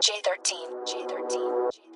J13, J13, J13.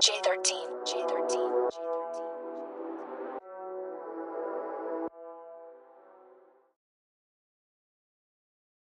J13. J13.